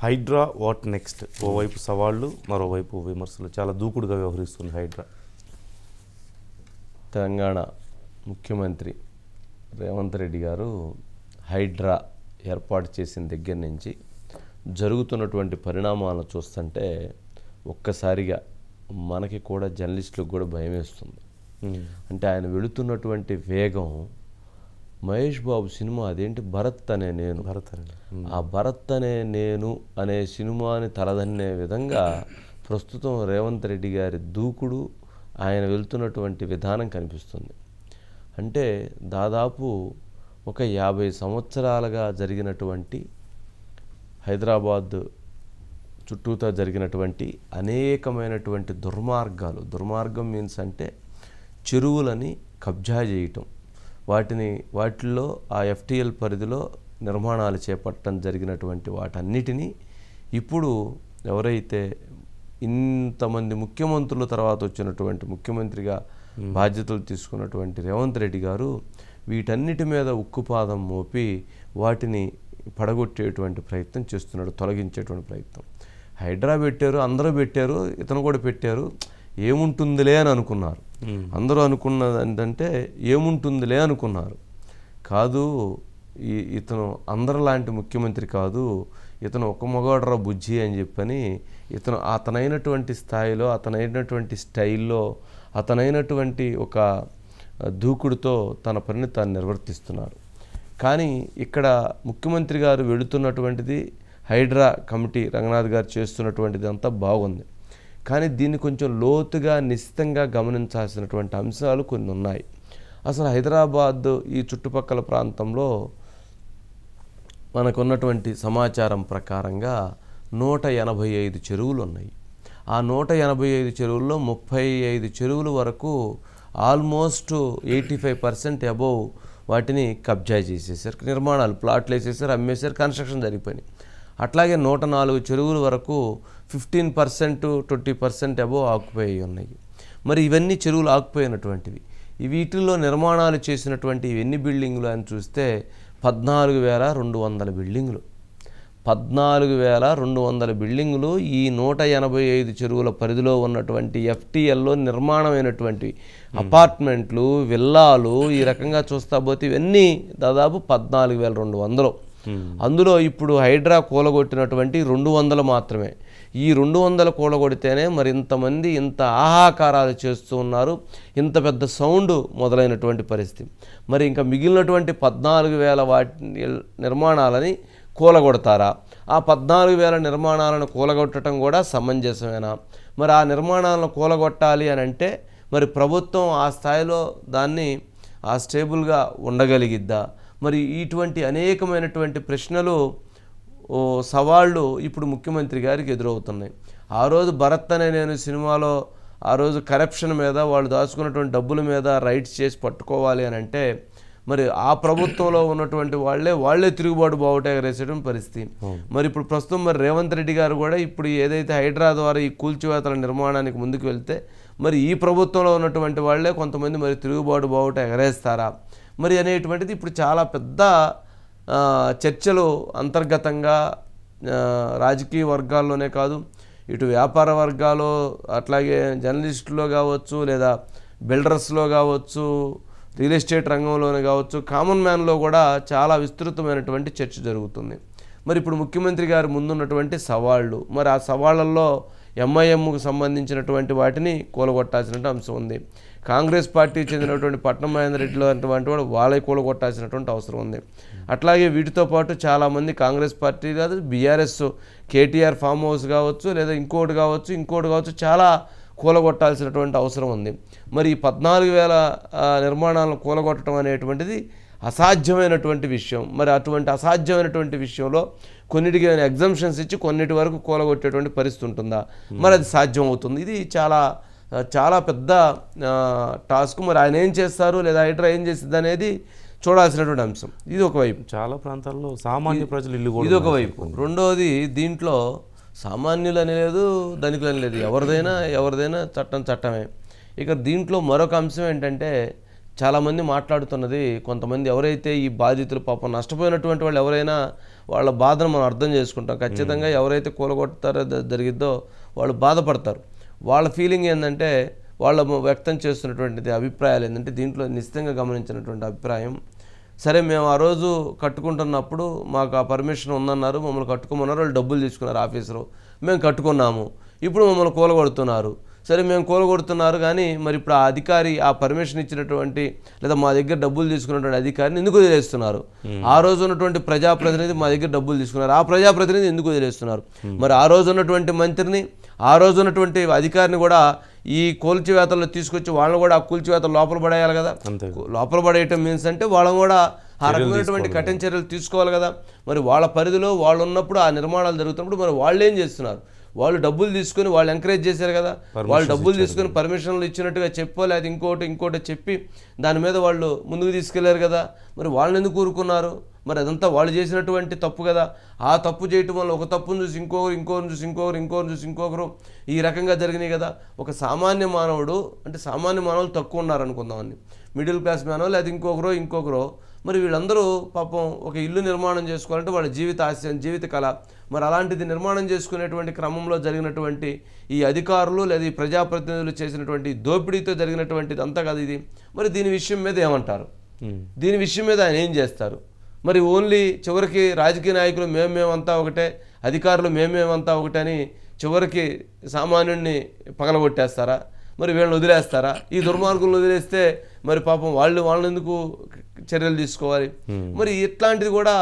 Hydraa what next? ఓవైపు సవాళ్ళు మరోవైపు విమర్శలు. చాలా దూకుడుగా వ్యవహరిస్తుంది హైడ్రా. తెలంగాణ ముఖ్యమంత్రి రేవంత్ రెడ్డి గారు హైడ్రా ఏర్పాటు చేసిన దగ్గర నుంచి జరుగుతున్నటువంటి పరిణామాలను చూస్తుంటే ఒక్కసారిగా మనకి కూడా జర్నలిస్టులకు కూడా భయం వేస్తుంది. అంటే ఆయన వెళుతున్నటువంటి వేగం మహేష్ బాబు సినిమా అదేంటి? భరత్ అనే నేను. భరత్ అని ఆ భరత్ అనే నేను అనే సినిమాని తలదన్నే విధంగా ప్రస్తుతం రేవంత్ రెడ్డి గారి దూకుడు ఆయన వెళ్తున్నటువంటి విధానం కనిపిస్తుంది. అంటే దాదాపు ఒక యాభై సంవత్సరాలుగా జరిగినటువంటి హైదరాబాద్ చుట్టూతా జరిగినటువంటి అనేకమైనటువంటి దుర్మార్గాలు. దుర్మార్గం మీన్స్ అంటే చెరువులని కబ్జా చేయటం. వాటిని వాటిల్లో ఆ ఎఫ్టిఎల్ పరిధిలో నిర్మాణాలు చేపట్టడం జరిగినటువంటి వాటన్నిటినీ ఇప్పుడు ఎవరైతే ఇంతమంది ముఖ్యమంత్రుల తర్వాత వచ్చినటువంటి ముఖ్యమంత్రిగా బాధ్యతలు తీసుకున్నటువంటి రేవంత్ రెడ్డి గారు వీటన్నిటి మీద ఉక్కుపాదం మోపి వాటిని పడగొట్టేటువంటి ప్రయత్నం చేస్తున్నాడు తొలగించేటువంటి ప్రయత్నం. హైడ్రా పెట్టారు అందరూ పెట్టారు ఇతను కూడా పెట్టారు ఏముంటుందిలే అని అనుకున్నారు. Hmm. అందరూ అనుకున్నది ఏంటంటే ఏముంటుందిలే అనుకున్నారు. కాదు ఈ ఇతను అందరిలాంటి ముఖ్యమంత్రి కాదు ఇతను ఒక మగవాడరా బుజ్జి అని చెప్పని ఇతను అతనైనటువంటి స్థాయిలో అతనైనటువంటి స్టైల్లో అతనైనటువంటి ఒక దూకుడుతో తన పనిని తాను నిర్వర్తిస్తున్నారు. కానీ ఇక్కడ ముఖ్యమంత్రి గారు వెళుతున్నటువంటిది హైడ్రా కమిటీ రంగనాథ్ గారు చేస్తున్నటువంటిది అంతా బాగుంది. కానీ దీన్ని కొంచెం లోతుగా నిశ్చితంగా గమనించాల్సినటువంటి అంశాలు కొన్ని ఉన్నాయి. అసలు హైదరాబాద్ ఈ చుట్టుపక్కల ప్రాంతంలో మనకున్నటువంటి సమాచారం ప్రకారంగా నూట ఎనభై ఐదు చెరువులు ఉన్నాయి. ఆ నూట ఎనభై ఐదు చెరువుల్లో ముప్పై ఐదు చెరువుల వరకు almost eighty five percent above వాటిని కబ్జా చేసేసారు. నిర్మాణాలు ప్లాట్లు వేసేసారు అమ్మేశారు కన్స్ట్రక్షన్ జరిగిపోయినాయి. అట్లాగే నూట నాలుగు చెరువుల వరకు fifteen percent twenty percent above occupy అయి ఉన్నాయి. మరి ఇవన్నీ చెరువులు ఆకుపోయినటువంటివి వీటిల్లో నిర్మాణాలు చేసినటువంటి ఎన్ని బిల్డింగులు అని చూస్తే పద్నాలుగు వేల రెండు వందల బిల్డింగులు. పద్నాలుగు వేల రెండు వందల బిల్డింగులు ఈ నూట ఎనభై ఐదు చెరువుల పరిధిలో ఉన్నటువంటి ఎఫ్టీఎల్లో నిర్మాణమైనటువంటి అపార్ట్మెంట్లు విల్లాలు ఈ రకంగా చూస్తా పోతే ఇవన్నీ దాదాపు పద్నాలుగు వేల రెండు వందలు. Hmm. అందులో ఇప్పుడు హైడ్రా కూలగొట్టినటువంటి రెండు వందలు మాత్రమే. ఈ రెండు వందలు కూలగొడితేనే మరి ఇంతమంది ఇంత ఆహాకారాలు చేస్తూ ఉన్నారు. ఇంత పెద్ద సౌండ్ మొదలైనటువంటి పరిస్థితి. మరి ఇంకా మిగిలినటువంటి పద్నాలుగు వేల వాటి నిర్మాణాలని కూలగొడతారా? ఆ పద్నాలుగు వేల నిర్మాణాలను కూలగొట్టడం కూడా సమంజసమేనా? మరి ఆ నిర్మాణాలను కూలగొట్టాలి అని అంటే మరి ప్రభుత్వం ఆ స్థాయిలో దాన్ని ఆ స్టేబుల్గా ఉండగలిగిద్దా? మరి ఇటువంటి అనేకమైనటువంటి ప్రశ్నలు సవాళ్ళు ఇప్పుడు ముఖ్యమంత్రి గారికి ఎదురవుతున్నాయి. ఆ రోజు భరత్ అనే నేను సినిమాలో ఆ రోజు కరప్షన్ మీద వాళ్ళు దాచుకున్నటువంటి డబ్బుల మీద రైట్స్ చేసి పట్టుకోవాలి అని అంటే మరి ఆ ప్రభుత్వంలో ఉన్నటువంటి వాళ్ళే వాళ్ళే తిరుగుబాటు బావుట ఎగరేసేటువంటి పరిస్థితి. మరి ఇప్పుడు ప్రస్తుతం మరి రేవంత్ రెడ్డి గారు కూడా ఇప్పుడు ఏదైతే హైడ్రా ద్వారా ఈ కూల్చివేతల నిర్మాణానికి ముందుకు వెళ్తే మరి ఈ ప్రభుత్వంలో ఉన్నటువంటి వాళ్ళే కొంతమంది మరి తిరుగుబాటు బావుట ఎగరేస్తారా? మరి అనేటువంటిది ఇప్పుడు చాలా పెద్ద చర్చలు అంతర్గతంగా రాజకీయ వర్గాల్లోనే కాదు ఇటు వ్యాపార వర్గాలు అట్లాగే జర్నలిస్టులో కావచ్చు లేదా బిల్డర్స్లో కావచ్చు రియల్ ఎస్టేట్ రంగంలోనే కావచ్చు కామన్ మ్యాన్లో కూడా చాలా విస్తృతమైనటువంటి చర్చ జరుగుతుంది. మరి ఇప్పుడు ముఖ్యమంత్రి గారు ముందున్నటువంటి సవాళ్ళు మరి ఆ సవాళ్ళల్లో ఎంఐఎంకు సంబంధించినటువంటి వాటిని కూలగొట్టాల్సినటువంటి అంశం ఉంది. కాంగ్రెస్ పార్టీ చెందినటువంటి పట్నం మహేందర్ రెడ్డిలో లాంటి వాడు వాళ్ళకి కూలగొట్టాల్సినటువంటి అవసరం ఉంది. అట్లాగే వీటితో పాటు చాలామంది కాంగ్రెస్ పార్టీ కాదు బీఆర్ఎస్ కేటీఆర్ ఫామ్ హౌస్ కావచ్చు లేదా ఇంకోటి కావచ్చు ఇంకోటి కావచ్చు చాలా కూలగొట్టాల్సినటువంటి అవసరం ఉంది. మరి ఈ పద్నాలుగు వేల నిర్మాణాలను కూలగొట్టడం అనేటువంటిది అసాధ్యమైనటువంటి విషయం. మరి అటువంటి అసాధ్యమైనటువంటి విషయంలో కొన్నిటికి ఎగ్జామ్షన్స్ ఇచ్చి కొన్నిటి వరకు కూలగొట్టేటువంటి పరిస్థితి ఉంటుందా? మరి అది సాధ్యం అవుతుంది ఇది చాలా చాలా పెద్ద టాస్క్. మరి ఆయన ఏం చేస్తారు లేదా హైడ్రా ఏం చేస్తుంది అనేది చూడాల్సినటువంటి అంశం. ఇది ఒకవైపు చాలా ప్రాంతాల్లో సామాన్య ప్రజలు ఇల్లు ఇది ఒక వైపు. రెండోది దీంట్లో సామాన్యులు అని లేదు ధనికులు అని లేదు. ఎవరిదైనా ఎవరిదైనా చట్టం చట్టమే. ఇక దీంట్లో మరొక అంశం ఏంటంటే చాలామంది మాట్లాడుతున్నది కొంతమంది ఎవరైతే ఈ బాధితులు పాపం నష్టపోయినటువంటి వాళ్ళు ఎవరైనా వాళ్ళ బాధను మనం అర్థం చేసుకుంటాం. ఖచ్చితంగా ఎవరైతే కూలగొడతారో ద- జరిగిద్దో వాళ్ళు బాధపడతారు. వాళ్ళ ఫీలింగ్ ఏంటంటే వాళ్ళ వ్యక్తం చేస్తున్నటువంటి అభిప్రాయాలు ఏంటంటే దీంట్లో నిశ్చితంగా గమనించినటువంటి అభిప్రాయం. సరే మేము ఆ రోజు కట్టుకుంటున్నప్పుడు మాకు ఆ పర్మిషన్ ఉందన్నారు మమ్మల్ని కట్టుకోమన్నారు వాళ్ళు డబ్బులు తీసుకున్నారు ఆఫీసరు మేము కట్టుకున్నాము. ఇప్పుడు మమ్మల్ని కూలగొడుతున్నారు. సరే మేము కూలగొడుతున్నారు కానీ మరి ఇప్పుడు ఆ అధికారి ఆ పర్మిషన్ ఇచ్చినటువంటి లేదా మా దగ్గర డబ్బులు తీసుకున్నటువంటి అధికారిని ఎందుకు వదిలేస్తున్నారు? ఆ రోజు ఉన్నటువంటి ప్రజాప్రతినిధి మా దగ్గర డబ్బులు తీసుకున్నారు. ఆ ప్రజాప్రతినిధి ఎందుకు వదిలేస్తున్నారు? మరి ఆ రోజు ఉన్నటువంటి మంత్రిని ఆ రోజు ఉన్నటువంటి అధికారిని కూడా ఈ కూల్చివేతల్లో తీసుకొచ్చి వాళ్ళని కూడా ఆ కూల్చివేతలు లోపల పడేయాలి కదా. లోపల పడేయటం మీన్స్ అంటే వాళ్ళని కూడా ఆ రకమైనటువంటి కఠిన చర్యలు తీసుకోవాలి కదా. మరి వాళ్ళ పరిధిలో వాళ్ళు ఉన్నప్పుడు ఆ నిర్మాణాలు జరుగుతున్నప్పుడు మరి వాళ్ళు ఏం చేస్తున్నారు? వాళ్ళు డబ్బులు తీసుకొని వాళ్ళు ఎంకరేజ్ చేశారు కదా. వాళ్ళు డబ్బులు తీసుకొని పర్మిషన్లు ఇచ్చినట్టుగా చెప్పో లేదా ఇంకోటి ఇంకోటి చెప్పి దాని మీద వాళ్ళు ముందుకు తీసుకెళ్ళారు కదా. మరి వాళ్ళని ఎందుకు కూరుకున్నారు మరి అదంతా వాళ్ళు చేసినటువంటి తప్పు కదా. ఆ తప్పు చేయటం వల్ల ఒక తప్పును చూసి ఇంకొకరు ఇంకొకరు చూసి ఇంకొకరు ఇంకొకరు చూసి ఇంకొకరు. ఈ రకంగా జరిగినాయి కదా. ఒక సామాన్య మానవుడు అంటే సామాన్య మానవులు తక్కువ ఉన్నారు అనుకుందామని మిడిల్ క్లాస్ మ్యానో లేదా ఇంకొకరో ఇంకొకరో. మరి వీళ్ళందరూ పాపం ఒక ఇల్లు నిర్మాణం చేసుకోవాలంటే వాళ్ళ జీవిత ఆశయం జీవిత కళ. మరి అలాంటిది నిర్మాణం చేసుకునేటువంటి క్రమంలో జరిగినటువంటి ఈ అధికారులు లేదా ఈ ప్రజాప్రతినిధులు చేసినటువంటి దోపిడీతో జరిగినటువంటిది అంతా కదా ఇది. మరి దీని విషయం మీద ఏమంటారు. దీని విషయం మీద ఆయన ఏం చేస్తారు? మరి ఓన్లీ చివరికి రాజకీయ నాయకులు మేము మేమంతా ఒకటే అధికారులు మేమేమంతా ఒకటే అని చివరికి సామాన్యుడిని పగలగొట్టేస్తారా? మరి వీళ్ళని వదిలేస్తారా? ఈ దుర్మార్గులను వదిలేస్తే మరి పాపం వాళ్ళు వాళ్ళని ఎందుకు చర్యలు తీసుకోవాలి? మరి ఇట్లాంటిది కూడా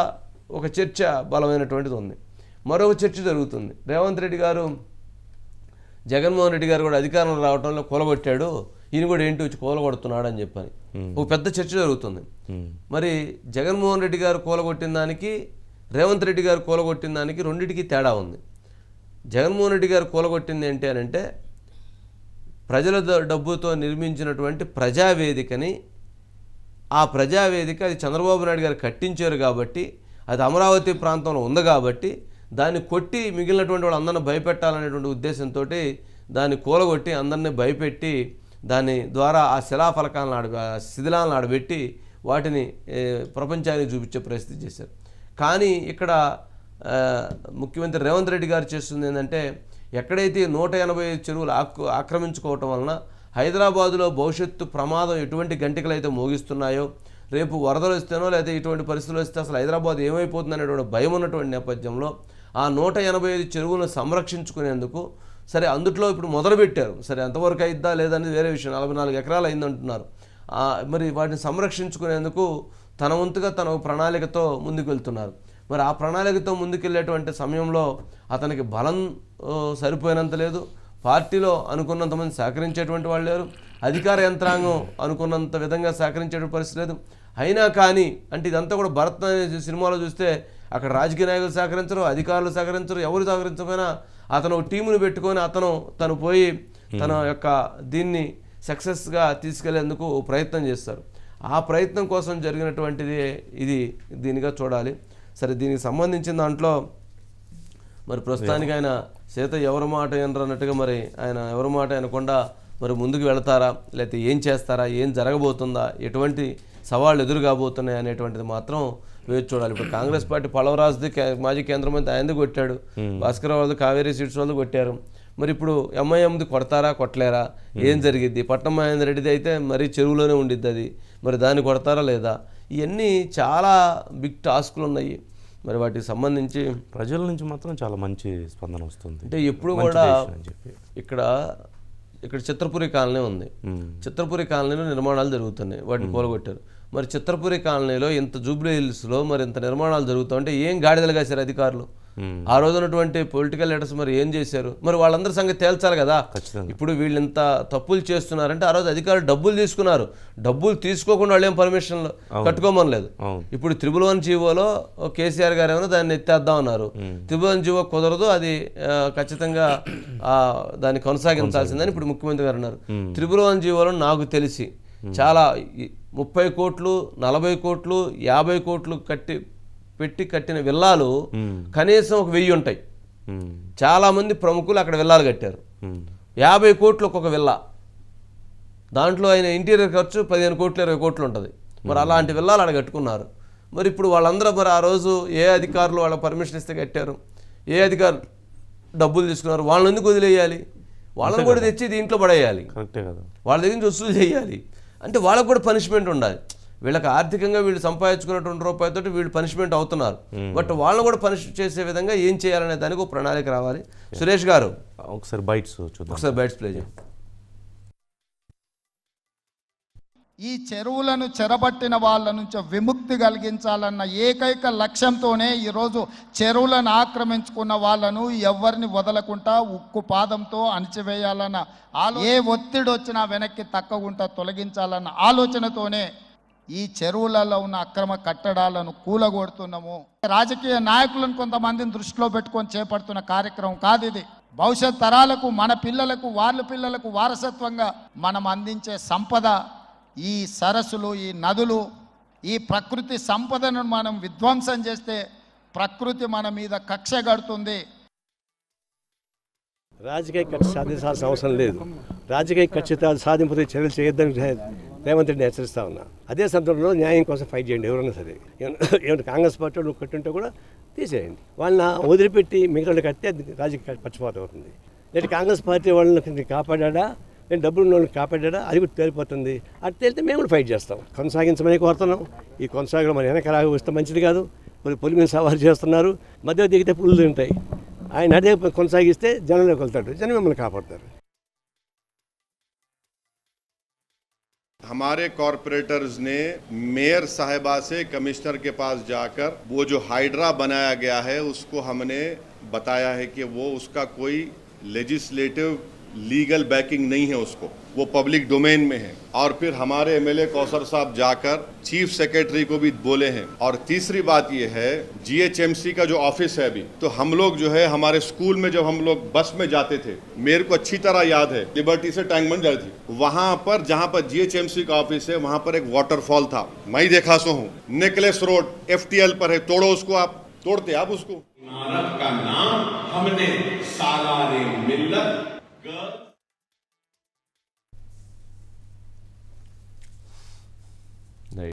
ఒక చర్చ బలమైనటువంటిది ఉంది. మరొక చర్చ జరుగుతుంది. రేవంత్ రెడ్డి గారు జగన్మోహన్ రెడ్డి గారు కూడా అధికారంలో రావడంలో కూలగొట్టాడు ఈయన కూడా ఏంటి వచ్చి కూలగొడుతున్నాడు అని చెప్పని. ఒక పెద్ద చర్చ జరుగుతుంది. మరి జగన్మోహన్ రెడ్డి గారు కూలగొట్టిన దానికి రేవంత్ రెడ్డి గారు కూలగొట్టిన దానికి రెండింటికి తేడా ఉంది. జగన్మోహన్ రెడ్డి గారు కూలగొట్టింది ఏంటి అని అంటే ప్రజల డబ్బుతో నిర్మించినటువంటి ప్రజావేదికని ఆ ప్రజావేదిక అది చంద్రబాబు నాయుడు గారు కట్టించారు కాబట్టి అది అమరావతి ప్రాంతంలో ఉంది కాబట్టి దాన్ని కొట్టి మిగిలినటువంటి వాళ్ళు అందరిని భయపెట్టాలనేటువంటి ఉద్దేశంతో దాన్ని కూలగొట్టి అందరిని భయపెట్టి దాని ద్వారా ఆ శిలాఫలకాలను ఆడ శిథిలాలను ఆడబెట్టి వాటిని ప్రపంచానికి చూపించే పరిస్థితి చేశారు. కానీ ఇక్కడ ముఖ్యమంత్రి రేవంత్ రెడ్డి గారు చేస్తుంది ఏంటంటే ఎక్కడైతే నూట ఎనభై చెరువులు ఆక్కు ఆక్రమించుకోవటం వలన హైదరాబాదులో భవిష్యత్తు ప్రమాదం ఎటువంటి గంటికలు అయితే మోగిస్తున్నాయో రేపు వరదలు వస్తేనో లేదా ఇటువంటి పరిస్థితులు వస్తే అసలు హైదరాబాద్ ఏమైపోతుంది అనేటువంటి భయం ఉన్నటువంటి నేపథ్యంలో ఆ నూట ఎనభై ఐదు చెరువులను సంరక్షించుకునేందుకు సరే అందుట్లో ఇప్పుడు మొదలుపెట్టారు. సరే ఎంతవరకు అయిద్దా లేదనేది వేరే విషయం. నలభై నాలుగు ఎకరాలు అయిందంటున్నారు మరి వాటిని సంరక్షించుకునేందుకు తన వంతుగా తన ప్రణాళికతో ముందుకు వెళ్తున్నారు మరి ఆ ప్రణాళికతో ముందుకెళ్ళేటువంటి సమయంలో అతనికి బలం సరిపోయినంత లేదు. పార్టీలో అనుకున్నంత మంది సహకరించేటువంటి వాళ్ళు లేరు. అధికార యంత్రాంగం అనుకున్నంత విధంగా సహకరించేటువంటి పరిస్థితి లేదు. అయినా కానీ అంటే ఇదంతా కూడా భరత్ అనే సినిమాలో చూస్తే అక్కడ రాజకీయ నాయకులు సహకరించరు అధికారులు సహకరించరు ఎవరు సహకరించకపోయినా అతను టీమును పెట్టుకొని అతను తను పోయి తన యొక్క దీన్ని సక్సెస్గా తీసుకెళ్ళేందుకు ప్రయత్నం చేస్తారు. ఆ ప్రయత్నం కోసం జరిగినటువంటిది ఇది దీనిగా చూడాలి. సరే దీనికి సంబంధించిన దాంట్లో మరి ప్రస్తుతానికి ఆయన సీత ఎవరి మాట అన్నట్టుగా మరి ఆయన ఎవరి మాట వినకుండా మరి ముందుకు వెళతారా? లేకపోతే ఏం చేస్తారా? ఏం జరగబోతుందా? ఎటువంటి సవాళ్ళు ఎదురు కాబోతున్నాయి అనేటువంటిది మాత్రం వేచి చూడాలి. ఇప్పుడు కాంగ్రెస్ పార్టీ పలవరాజుది మాజీ కేంద్ర మంత్రి ఆయనది కొట్టాడు. భాస్కర్ వాళ్ళది కావేరీ సీట్స్ వాళ్ళు కొట్టారు. మరి ఇప్పుడు ఎంఐఎంది కొడతారా కొట్టలేరా? ఏం జరిగిద్ది? పట్నం మహేందర్ రెడ్డిది అయితే మరి చెరువులోనే ఉండిద్ది అది. మరి దాన్ని కొడతారా లేదా? ఇవన్నీ చాలా బిగ్ టాస్క్లు ఉన్నాయి. మరి వాటికి సంబంధించి ప్రజల నుంచి మాత్రం చాలా మంచి స్పందన వస్తుంది. అంటే ఎప్పుడు కూడా ఇక్కడ ఇక్కడ చిత్రపురి కాలనీ ఉంది. చిత్రపురి కాలనీలో నిర్మాణాలు జరుగుతున్నాయి. వాటిని కూలగొట్టారు. మరి చిత్రపురి కాలనీలో ఇంత జూబ్లీ హిల్స్లో మరి ఇంత నిర్మాణాలు జరుగుతుంటే ఏం గాడిదలు కాశారు అధికారులు. ఆ రోజు ఉన్నటువంటి పొలిటికల్ లీడర్స్ మరి ఏం చేశారు? మరి వాళ్ళందరి సంగతి తేల్చాలి కదా? ఇప్పుడు వీళ్ళు ఇంత తప్పులు చేస్తున్నారంటే ఆ రోజు అధికారులు డబ్బులు తీసుకున్నారు. డబ్బులు తీసుకోకుండా వాళ్ళు ఏం పర్మిషన్లు కట్టుకోమనలేదు ఇప్పుడు త్రిబుల్ వన్ జీవోలో కేసీఆర్ గారు ఏమైనా దాన్ని ఎత్తేద్దాం అన్నారు. త్రిబుల్ వన్ జీవో కుదరదు అది ఖచ్చితంగా ఆ, దాన్ని కొనసాగించాల్సిందని ఇప్పుడు ముఖ్యమంత్రి గారు అన్నారు. త్రిబుల్ వన్ జీవోలో నాకు తెలిసి చాలా ముప్పై కోట్లు నలభై కోట్లు యాభై కోట్లు కట్టి పెట్టి కట్టిన విల్లాలు. కనీసం ఒక వెయ్యి ఉంటాయి. ఉమ్. చాలా మంది ప్రముఖులు అక్కడ విల్లాలు కట్టారు. యాభై కోట్లు ఒక్కొక్క విల్లా. దాంట్లో ఆయన ఇంటీరియర్ ఖర్చు పదిహేను కోట్లు ఇరవై కోట్లు ఉంటుంది. మరి అలాంటి విల్లాలు ఆడ కట్టుకున్నారు. మరి ఇప్పుడు వాళ్ళందరూ మరి ఆ రోజు ఏ అధికారులు వాళ్ళ పర్మిషన్ ఇస్తే కట్టారు? ఏ అధికారులు డబ్బులు తీసుకున్నారు? వాళ్ళని ఎందుకు వదిలేయాలి? వాళ్ళని కూడా తెచ్చి దీంట్లో పడేయాలి. వాళ్ళ దగ్గర నుంచి వసూలు చేయాలి. అంటే వాళ్ళకు కూడా పనిష్మెంట్ ఉండాలి. వీళ్ళకి ఆర్థికంగా వీళ్ళు సంపాదించుకున్నటువంటి రూపాయలతో వీళ్ళు పనిష్మెంట్ అవుతున్నారు. బట్ వాళ్ళని కూడా పనిష్ చేసే విధంగా ఏం చేయాలనే దానికి ఒక ప్రణాళిక రావాలి. సురేష్ గారు. ఒకసారి బైట్స్ చూద్దాం. ఒకసారి బయట ప్లే చేయండి ఈ చెరువులను చెరబట్టిన వాళ్ళ నుంచి విముక్తి కలిగించాలన్న ఏకైక లక్ష్యంతోనే ఈరోజు చెరువులను ఆక్రమించుకున్న వాళ్ళను ఎవరిని వదలకుండా ఉక్కు పాదంతో అణిచివేయాలన్న ఆలో ఏ ఒత్తిడి వచ్చినా వెనక్కి తక్కకుండా తొలగించాలన్న ఆలోచనతోనే ఈ చెరువులలో ఉన్న అక్రమ కట్టడాలను కూలగొడుతున్నాము. రాజకీయ నాయకులను కొంతమందిని దృష్టిలో పెట్టుకొని చేపడుతున్న కార్యక్రమం కాదు ఇది. భవిష్యత్ తరాలకు మన పిల్లలకు వాళ్ళ పిల్లలకు వారసత్వంగా మనం అందించే సంపద ఈ సరస్సులు ఈ నదులు ఈ ప్రకృతి సంపదను మనం విధ్వంసం చేస్తే ప్రకృతి మన మీద కక్ష కడుతుంది. రాజకీయ కక్ష సాధించాల్సిన అవసరం లేదు. రాజకీయ కక్ష సాధింపు చర్యలు చేయొద్దని రేవంత్ రెడ్డి హెచ్చరిస్తా ఉన్నా. అదే సందర్భంలో న్యాయం కోసం ఫైట్ చేయండి ఎవరైనా సరే. ఏమన్నా- కాంగ్రెస్ పార్టీ వాళ్ళు కట్టుంటే కూడా తీసేయండి. వాళ్ళని వదిలిపెట్టి మిగతా కడితే రాజకీయ పక్షపాతం అవుతుంది. లేదా కాంగ్రెస్ పార్టీ వాళ్ళని కాపాడా నేను డబ్బులు ఉన్న వాళ్ళని కాపాడా అది కూడా తేలిపోతుంది అది తేలితే మేము కూడా ఫైట్ చేస్తాం కొనసాగించమని కోరుతున్నాం ఈ కొనసాగడం మన వెనక రాగా వస్తే మంచిది కాదు పులి పులి మీద సవారు చేస్తున్నారు మధ్య దిగితే పుల్లు తింటాయి ఆయన అదే కొనసాగిస్తే జనంలోకి వెళ్తాడు జనం మిమ్మల్ని కాపాడతారు हमारे कॉरपोरेटर्स ने मेयर साहिबा से कमिश्नर के पास जाकर वो जो हाइड्रा बनाया गया है उसको हमने बताया है कि वो उसका कोई लेजिस्लेटिव लीगल बैकिंग नहीं है उसको, वो पब्लिक डोमेन में है। और फिर हमारे एमएलए कौसर साहब जाकर चीफ सेक्रेटरी को भी बोले हैं। और तीसरी बात ये है, जीएचएमसी का जो ऑफ़िस है अभी तो हम लोग जो है, हमारे स्कूल में जब हम लोग बस में जाते थे, मेरे को अच्छी तरह याद है, लिबर्टी से टैंक बन जाती वहाँ पर, जहाँ पर जीएचएमसी का ऑफ़िस है, वहाँ पर एक वाटरफॉल था। मैं देखा सो हूँ। नेकलेस रोड एफटीएल पर है, तोड़ो उसको आप, तोड़ते आप उसको। इमारत का नाम हमने